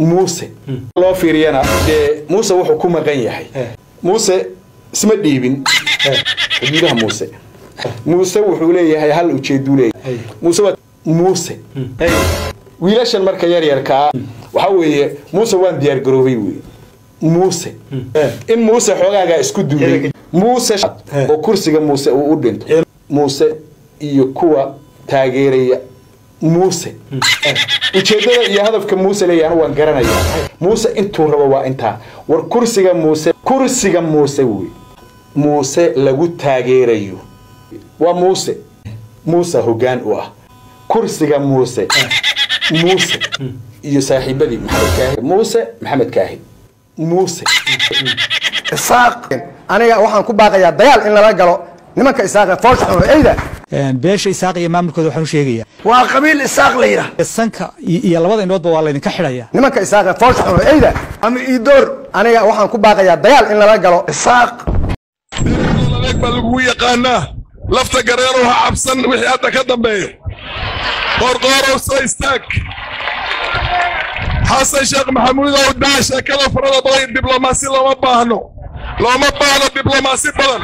muuse. Loo fiiriyana dee muuse wuxuu ku maqan yahay. Muuse isma dhiibin. Xuduudaha muuse. Muuse wuxuu leeyahay hal ujeeduu leeyahay. Muuse waa muuse. Wiilashan marka yaryarkaa waxaa weeye muuse waan diyaar garoobay wey muuse. In muuse xoogaagaa isku duulay. Muuse oo kursiga muuse uu u dhinto muuse iyo kuwa taageeraya muuse ujeedada iyo hadafka muuse leeyahay anu waan garanaya muuse intuu rabo waa intaa. War kursiga muuse kursiga muuse wey. Muuse lagu taageerayo. Waa muuse. Muuse hoggaan u ah. Kursiga muuse. Muuse. Iyo saaxiibadii maxamed kaahi. Muuse maxamed kaahi. Muuse. Isaaq aniga waxaan ku baaqayaa dagaal in lala galo nimanka isaaq foolka eyda beesha isaaq iyo maamulkooda waxaan u sheegayaa. Waa qabiil isaaq la yidhaah. Sanka iyo labada indhoodba waa laydinka xidhaya. Nimanka isaaq foolka eyda ama iidoor aniga waxaan ku baaqayaa dagaal in lala galo. Isaaq. Adeeg baa lagugu yaqaanaa lafta gareerow ha cabsan wixii hadda ka dambeeyo qoorqoorow soo istaag. Xasan sheekh maxamuudow daa sheekada farada badan diblomaasi looma baahno. Looma baahno diblomaasi badan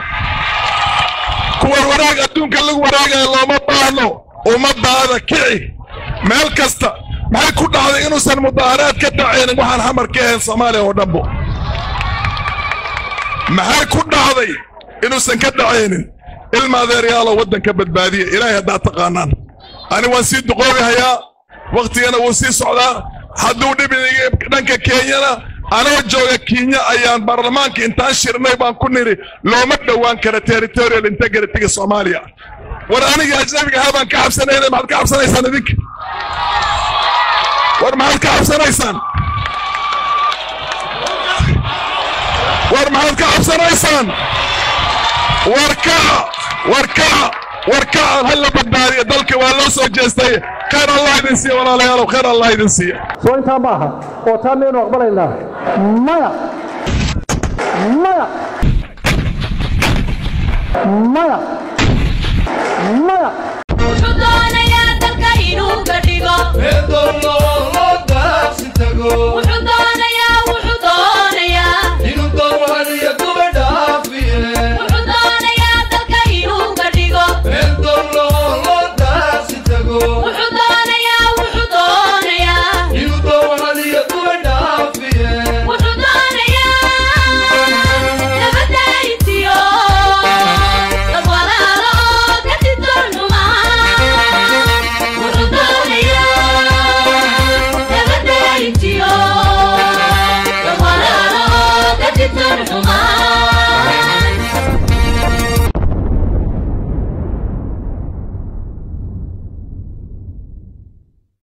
kuwa wanaag adduunka lagu wanaagaya looma baahno ummadaada kici. Meel kasta maxay ku dhacday inuusan mudaaharaad ka dhacaynin waxaan xamar ka ahayn soomaaliya oo dhanbo maxay ku dhacday inuusan ka dhacaynin ilma adeeryaalo waddanka badbaadiya? Ilaahay haddaad taqaanaan. Ani waan sii duqoobihayaa wakhtigana wuu sii socdaa. Hadduu dhibiniga dhanka kenyana anoo jooga kenya ayaan baarlamaanka intaan shirnay baan ku nidhi looma dhowaan kara territorial integrity-ga soomaaliya. War aniga ajnabiga ahaa baan ka cabsanayna maxaad ka cabsanaysaan idinka? War maxaad ka cabsanaysaan? War maxaad ka cabsanaysaan? War kaca war kaca war kaca hala badbaadiya dalka waa loo soo jeestay. Khayr allah idin siiya walaalayaalow khayr allah idin siiya soo intaa ma aha oo taa মারা মারা মারা মারা وحضانا يا تلقى ينوب الرقاب هدو الله الله دارس تقول कितना तुम्हारा